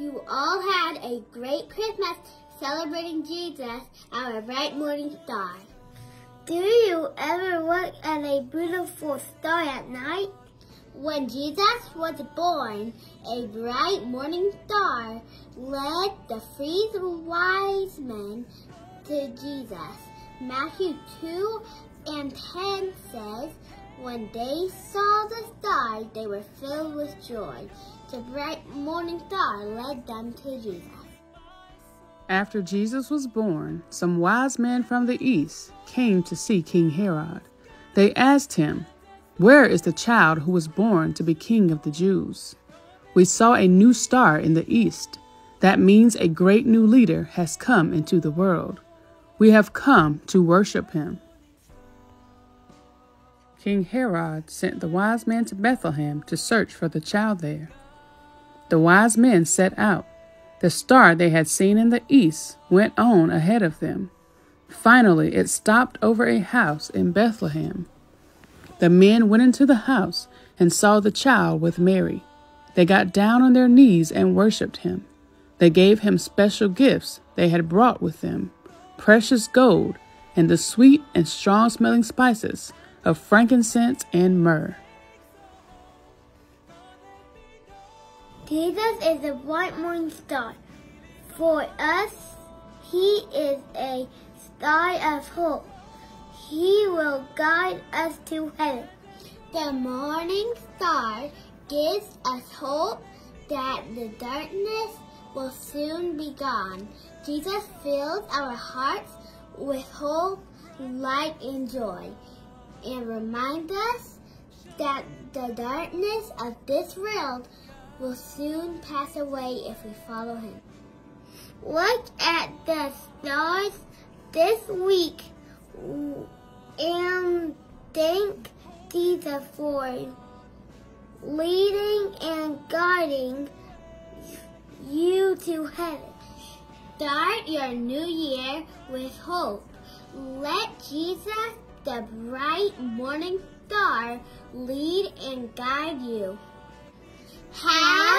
you all had a great Christmas celebrating Jesus, our bright morning star. Do you ever look at a beautiful star at night? When Jesus was born, a bright morning star led the three wise men to Jesus. Matthew 2 and 10 says, When they saw the star, they were filled with joy. The bright morning star led them to Jesus. After Jesus was born, some wise men from the east came to see King Herod. They asked him, Where is the child who was born to be king of the Jews? We saw a new star in the east. That means a great new leader has come into the world. We have come to worship him. King Herod sent the wise men to Bethlehem to search for the child there. The wise men set out. The star they had seen in the east went on ahead of them. Finally, it stopped over a house in Bethlehem. The men went into the house and saw the child with Mary. They got down on their knees and worshiped him. They gave him special gifts they had brought with them precious gold and the sweet and strong smelling spices of frankincense and myrrh. Jesus is a bright morning star. For us, he is a star of hope. He will guide us to heaven. The morning star gives us hope that the darkness will soon be gone. Jesus fills our hearts with hope, light, and joy, and remind us that the darkness of this world will soon pass away if we follow him. Look at the stars this week and thank Jesus for leading and guiding you to heaven. Start your new year with hope. Let Jesus, the bright morning star, lead and guide you. Have